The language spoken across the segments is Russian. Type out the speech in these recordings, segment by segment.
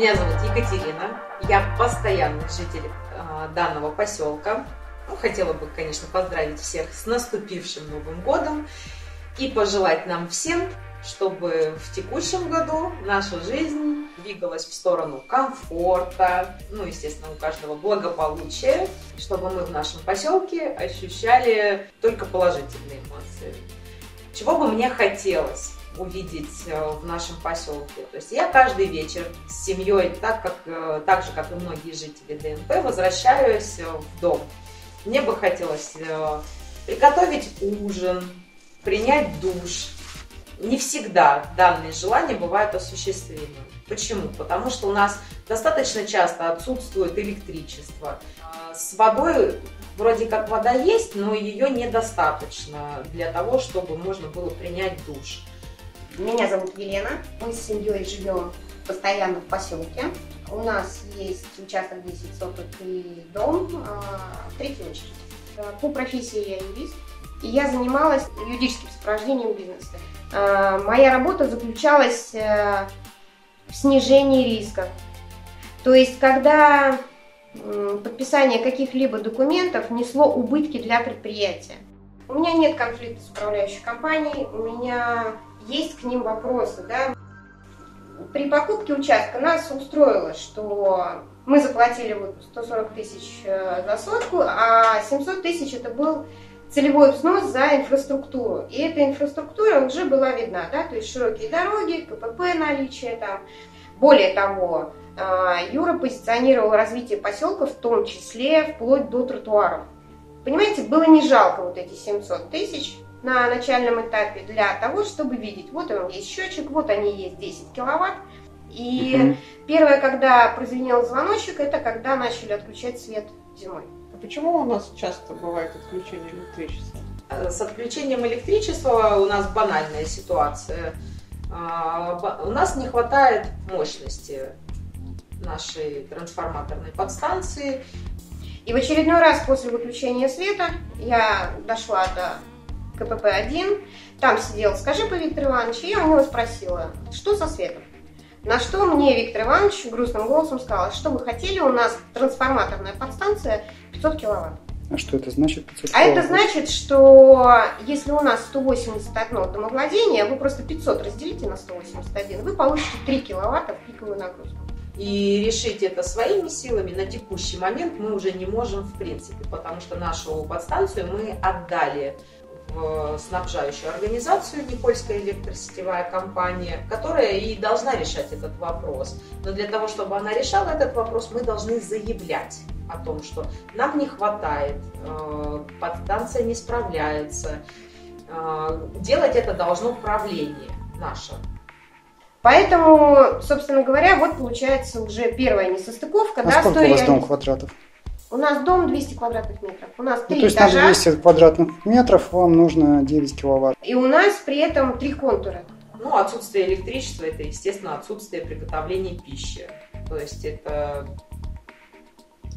Меня зовут Екатерина, я постоянный житель э, данного поселка. Ну, хотела бы, конечно, поздравить всех с наступившим Новым годом и пожелать нам всем, чтобы в текущем году наша жизнь двигалась в сторону комфорта, ну, естественно, у каждого благополучия, чтобы мы в нашем поселке ощущали только положительные эмоции. Чего бы мне хотелось? Увидеть э, в нашем поселке. То есть я каждый вечер с семьей, так, как, э, так же, как и многие жители ДНП, возвращаюсь э, в дом. Мне бы хотелось приготовить ужин, принять душ. Не всегда данные желания бывают осуществимы. Почему? Потому что у нас достаточно часто отсутствует электричество. С водой вроде как вода есть, но ее недостаточно для того, чтобы можно было принять душ. Меня зовут Елена. Мы с семьей живем постоянно в поселке. У нас есть участок 10 соток и дом а, в третьей очередь. По профессии я юрист, и я занималась юридическим сопровождением бизнеса. А, моя работа заключалась э, в снижении риска. То есть, когда подписание каких-либо документов несло убытки для предприятия. У меня нет конфликта с управляющей компанией, у меня есть к ним вопросы, да. При покупке участка нас устроило, что мы заплатили вот 140 тысяч э, за сотку, а 700 тысяч это был целевой взнос за инфраструктуру. И эта инфраструктура уже была видна, да, то есть широкие дороги, КПП наличие там. Более того, э, Юра позиционировал развитие поселка в том числе вплоть до тротуаров. Понимаете, было не жалко вот эти 700 тысяч, на начальном этапе для того, чтобы видеть, вот он есть счетчик, вот они есть 10 киловатт. И угу. первое, когда прозвенел звоночек, это когда начали отключать свет зимой. А почему у нас часто бывает отключение электричества? С отключением электричества у нас банальная ситуация. А, у нас не хватает мощности нашей трансформаторной подстанции. И в очередной раз после выключения света я дошла до КПП-1, там сидел «Скажи-ка, Виктор Иванович», и я у него спросила, что со светом. На что мне Виктор Иванович грустным голосом сказал, что вы хотели, у нас трансформаторная подстанция 500 киловатт. А что это значит 500 киловатт? А это значит, что если у нас 181 домовладение, вы просто 500 разделите на 181, вы получите 3 киловатта в пиковую нагрузку. И решить это своими силами на текущий момент мы уже не можем в принципе, потому что нашу подстанцию мы отдали в снабжающую организацию Никольская электросетевая компания, которая и должна решать этот вопрос. Но для того, чтобы она решала этот вопрос, мы должны заявлять о том, что нам не хватает, э, подстанция не справляется. Э, делать это должно правление наше. Поэтому, собственно говоря, вот получается уже первая несостыковка. А да, сколько у вас дом квадратов? У нас дом 200 квадратных метров. У нас три ну, то есть этажа. на 200 квадратных метров вам нужно 9 киловатт. И у нас при этом три контура. Ну, отсутствие электричества – это, естественно, отсутствие приготовления пищи. То есть это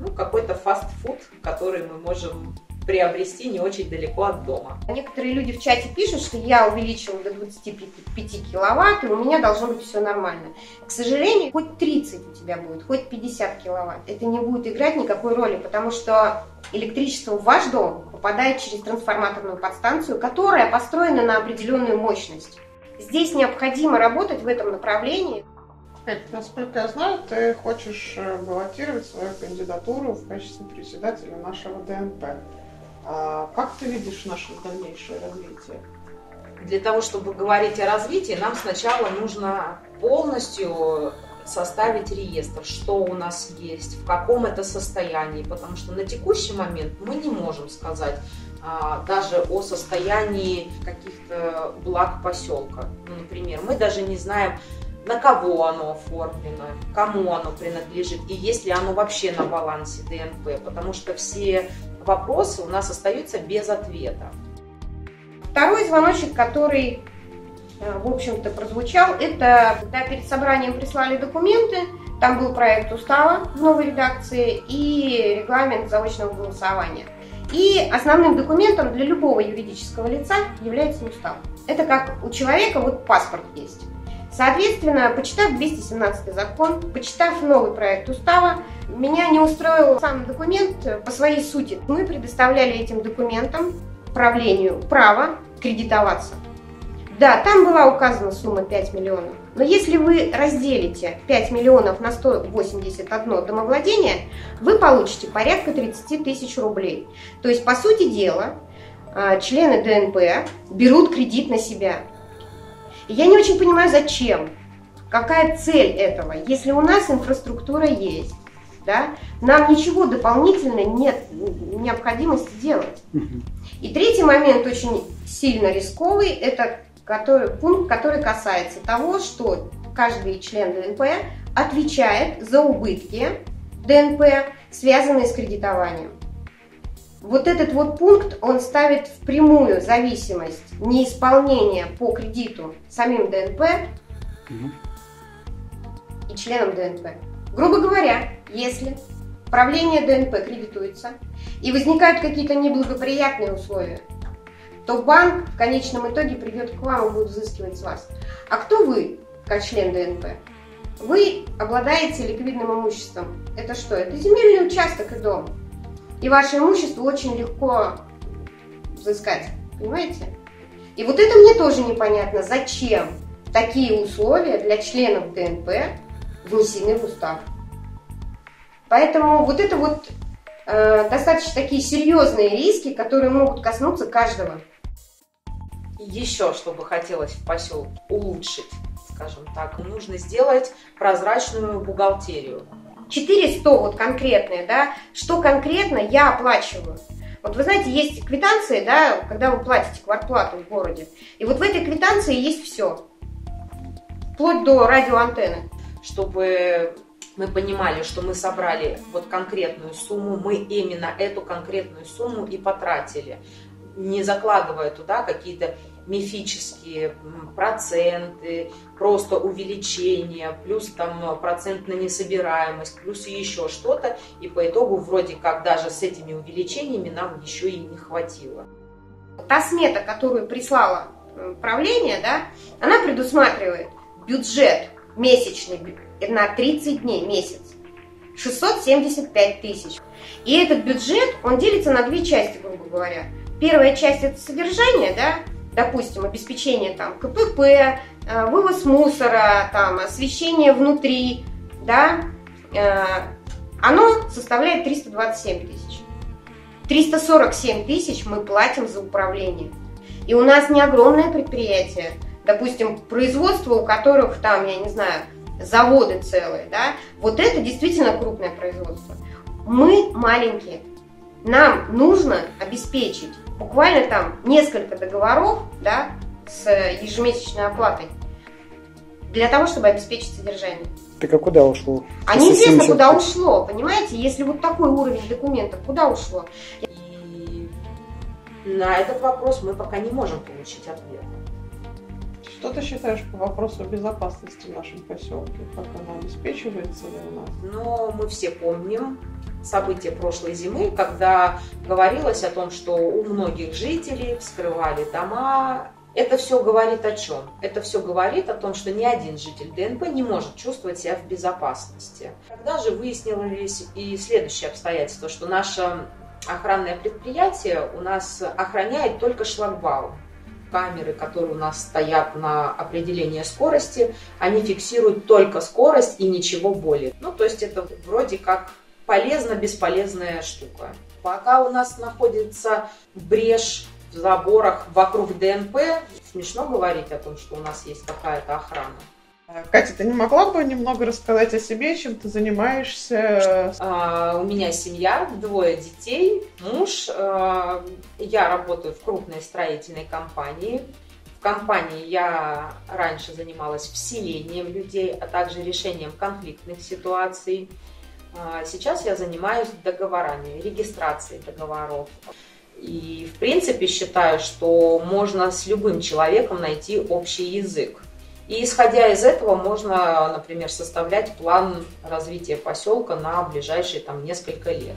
ну, какой-то фастфуд, который мы можем приобрести не очень далеко от дома. Некоторые люди в чате пишут, что я увеличила до 25 киловатт, и у меня должно быть все нормально. К сожалению, хоть 30 у тебя будет, хоть 50 киловатт, это не будет играть никакой роли, потому что электричество в ваш дом попадает через трансформаторную подстанцию, которая построена на определенную мощность. Здесь необходимо работать в этом направлении. Насколько я знаю, ты хочешь э, баллотировать свою кандидатуру в качестве председателя нашего ДНП. А как ты видишь наше дальнейшее развитие? Для того, чтобы говорить о развитии, нам сначала нужно полностью составить реестр, что у нас есть, в каком это состоянии, потому что на текущий момент мы не можем сказать а, даже о состоянии каких-то благ поселка. Ну, например, мы даже не знаем, на кого оно оформлено, кому оно принадлежит и есть ли оно вообще на балансе ДНП, потому что все вопросы у нас остаются без ответа. Второй звоночек, который, э, в общем-то, прозвучал, это когда перед собранием прислали документы, там был проект устава новой редакции и регламент заочного голосования. И основным документом для любого юридического лица является устав. Это как у человека вот паспорт есть. Соответственно, почитав 217 закон, почитав новый проект устава, меня не устроил сам документ по своей сути. Мы предоставляли этим документам правлению право кредитоваться. Да, там была указана сумма 5 миллионов. Но если вы разделите 5 миллионов на 181 домовладение, вы получите порядка 30 тысяч рублей. То есть, по сути дела, а, члены ДНП берут кредит на себя. И я не очень понимаю, зачем. Какая цель этого, если у нас инфраструктура есть, да, нам ничего дополнительно нет необходимости делать. И третий момент очень сильно рисковый, это который, пункт, который касается того, что каждый член ДНП отвечает за убытки ДНП, связанные с кредитованием. Вот этот вот пункт, он ставит в прямую зависимость неисполнения по кредиту самим ДНП и членам ДНП. Грубо говоря, если правление ДНП кредитуется и возникают какие-то неблагоприятные условия, то банк в конечном итоге придет к вам и будет взыскивать с вас. А кто вы, как член ДНП? Вы обладаете ликвидным имуществом. Это что? Это земельный участок и дом. И ваше имущество очень легко взыскать. Понимаете? И вот это мне тоже непонятно. Зачем такие условия для членов ДНП внесены в устав? Поэтому вот это вот э, достаточно такие серьезные риски, которые могут коснуться каждого еще, чтобы хотелось в поселке улучшить, скажем так, нужно сделать прозрачную бухгалтерию. 400 вот конкретные, да, что конкретно я оплачиваю. Вот вы знаете, есть квитанции, да, когда вы платите квартплату в городе. И вот в этой квитанции есть все. Вплоть до радиоантенны. Чтобы мы понимали, что мы собрали вот конкретную сумму, мы именно эту конкретную сумму и потратили, не закладывая туда какие-то мифические проценты, просто увеличение, плюс там процент на несобираемость, плюс еще что-то. И по итогу вроде как даже с этими увеличениями нам еще и не хватило. Та смета, которую прислала правление, да, она предусматривает бюджет месячный на 30 дней, месяц. 675 тысяч. И этот бюджет, он делится на две части, грубо говоря. Первая часть это содержание, да, допустим, обеспечение там КПП, э, вывоз мусора, там, освещение внутри, да, э, оно составляет 327 тысяч. 347 тысяч мы платим за управление. И у нас не огромное предприятие, допустим, производство, у которых там, я не знаю, заводы целые, да, вот это действительно крупное производство. Мы маленькие, нам нужно обеспечить буквально там несколько договоров да, с ежемесячной оплатой для того, чтобы обеспечить содержание. Так а куда ушло? А неизвестно, куда ушло, понимаете? Если вот такой уровень документов, куда ушло? И на этот вопрос мы пока не можем получить ответ. Что ты считаешь по вопросу безопасности в нашем поселке? Как она обеспечивается ли у нас? Ну, мы все помним события прошлой зимы, когда говорилось о том, что у многих жителей вскрывали дома. Это все говорит о чем? Это все говорит о том, что ни один житель ДНП не может чувствовать себя в безопасности. Тогда же выяснилось и следующее обстоятельство, что наше охранное предприятие у нас охраняет только шлагбаум камеры, которые у нас стоят на определение скорости, они фиксируют только скорость и ничего более. Ну, то есть это вроде как полезно-бесполезная штука. Пока у нас находится брешь в заборах вокруг ДНП, смешно говорить о том, что у нас есть какая-то охрана. Катя, ты не могла бы немного рассказать о себе, чем ты занимаешься? А, у меня семья, двое детей, муж. А, я работаю в крупной строительной компании. В компании я раньше занималась вселением людей, а также решением конфликтных ситуаций. А, сейчас я занимаюсь договорами, регистрацией договоров. И, в принципе, считаю, что можно с любым человеком найти общий язык. И исходя из этого можно, например, составлять план развития поселка на ближайшие там, несколько лет.